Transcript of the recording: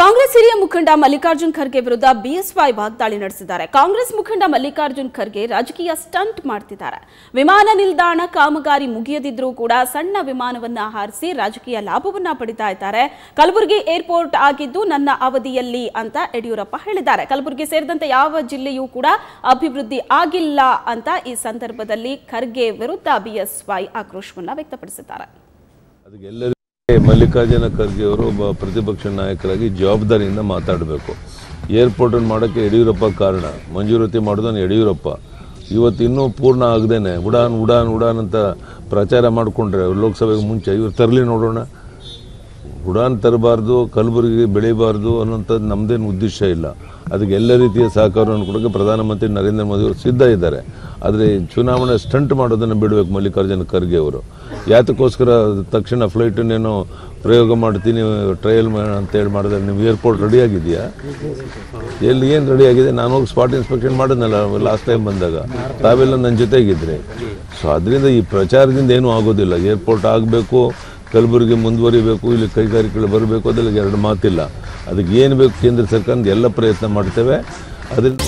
ಕಾಂಗ್ರೆಸ್ ಹಿರಿಯ ಮುಖಂಡ ಮಲ್ಲಿಕಾರ್ಜುನ್ ಖರ್ಗೆ ವಿರುದ್ಧ ಬಿಎಸ್ವೈ ವಾಗ್ದಾಳಿ ನಡೆಸಿದ್ದಾರೆ. ಕಾಂಗ್ರೆಸ್ ಮುಖಂಡ ಮಲ್ಲಿಕಾರ್ಜುನ್ ಖರ್ಗೆ ರಾಜಕೀಯ ಸ್ಟಂಟ್ ಮಾಡ್ತಿದ್ದಾರೆ. ವಿಮಾನ ನಿಲ್ದಾಣ ಕಾಮಗಾರಿ ಮುಗಿಯದಿದ್ರೂ ಕೂಡ ಸಣ್ಣ ವಿಮಾನವನ್ನ ಹಾರಿಸಿ ರಾಜಕೀಯ ಲಾಭವನ್ನ ಪಡಿತಾ ಇದ್ದಾರೆ. ಕಲಬುರಗಿ ಏರ್ಪೋರ್ಟ್ ಆಗಿದ್ದು ನನ್ನ ಅವಧಿಯಲ್ಲಿ ಅಂತ ಯಡಿಯೂರಪ್ಪ ಹೇಳಿದ್ದಾರೆ. ಕಲಬುರಗಿ ಸೇರಿದಂತೆ ಯಾವ ಜಿಲ್ಲೆಯೂ ಕೂಡ ಅಭಿವೃದ್ಧಿ ಆಗಿಲ್ಲ ಅಂತ ಈ ಸಂದರ್ಭದಲ್ಲಿ ಖರ್ಗೆ ವಿರುದ್ಧ ಬಿಎಸ್ವೈ ಆಕ್ರೋಶವನ್ನ ವ್ಯಕ್ತಪಡಿಸಿದ್ದಾರೆ. ಮಲ್ಲಿಕಾರ್ಜುನ ಖರ್ಗೆ ಅವರು ಒಬ್ಬ ಪ್ರತಿಪಕ್ಷ ನಾಯಕರಾಗಿ ಜವಾಬ್ದಾರಿಯಿಂದ ಮಾತಾಡಬೇಕು. ಏರ್ಪೋರ್ಟನ್ನು ಮಾಡೋಕ್ಕೆ ಯಡಿಯೂರಪ್ಪ ಕಾರಣ. ಮಂಜೂರಾತಿ ಮಾಡೋದನ್ನು ಯಡಿಯೂರಪ್ಪ. ಇವತ್ತು ಇನ್ನೂ ಪೂರ್ಣ ಆಗದೇನೆ. ಉಡಾನ್ ಉಡಾನ್ ಉಡಾನ್ ಅಂತ ಪ್ರಚಾರ ಮಾಡಿಕೊಂಡ್ರೆ ಲೋಕಸಭೆಗೆ ಮುಂಚೆ ಇವ್ರು ತರಲಿ ನೋಡೋಣ. ಉಡಾನ್ ತರಬಾರ್ದು, ಕಲಬುರಗಿ ಬೆಳಿಬಾರ್ದು ಅನ್ನೋಂಥದ್ದು ನಮ್ಮದೇನು ಉದ್ದೇಶ ಇಲ್ಲ. ಅದಕ್ಕೆ ಎಲ್ಲ ರೀತಿಯ ಸಹಕಾರವನ್ನು ಕೊಡೋಕ್ಕೆ ಪ್ರಧಾನಮಂತ್ರಿ ನರೇಂದ್ರ ಮೋದಿ ಅವರು ಸಿದ್ಧ ಇದ್ದಾರೆ. ಆದರೆ ಚುನಾವಣೆ ಸ್ಟಂಟ್ ಮಾಡೋದನ್ನು ಬಿಡಬೇಕು ಮಲ್ಲಿಕಾರ್ಜುನ ಖರ್ಗೆ ಅವರು. ಯಾತಕ್ಕೋಸ್ಕರ ತಕ್ಷಣ ಫ್ಲೈಟನ್ನೇನು ಪ್ರಯೋಗ ಮಾಡ್ತೀನಿ, ಟ್ರಯಲ್ ಅಂತ ಹೇಳಿ ಮಾಡಿದ್ರೆ ನೀವು ಏರ್ಪೋರ್ಟ್ ರೆಡಿ ಆಗಿದೆಯಾ ಎಲ್ಲಿ ಏನು ರೆಡಿ ಆಗಿದೆ? ನಾನು ಹೋಗಿ ಸ್ಪಾಟ್ ಇನ್ಸ್ಪೆಕ್ಷನ್ ಮಾಡಿದ್ನಲ್ಲ ಲಾಸ್ಟ್ ಟೈಮ್ ಬಂದಾಗ. ತಾವೆಲ್ಲ ನನ್ನ ಜೊತೆಗಿದ್ರಿ. ಸೊ ಅದರಿಂದ ಈ ಪ್ರಚಾರದಿಂದ ಏನೂ ಆಗೋದಿಲ್ಲ. ಏರ್ಪೋರ್ಟ್ ಆಗಬೇಕು, ಕಲಬುರಗಿ ಮುಂದುವರಿಬೇಕು, ಇಲ್ಲಿ ಕೈಗಾರಿಕೆಗಳು ಬರಬೇಕು ಅದರಲ್ಲಿ ಎರಡು ಮಾತಿಲ್ಲ. ಅದಕ್ಕೆ ಏನು ಬೇಕು ಕೇಂದ್ರ ಸರ್ಕಾರದ ಎಲ್ಲ ಪ್ರಯತ್ನ ಮಾಡ್ತೇವೆ. ಅದರಿಂದ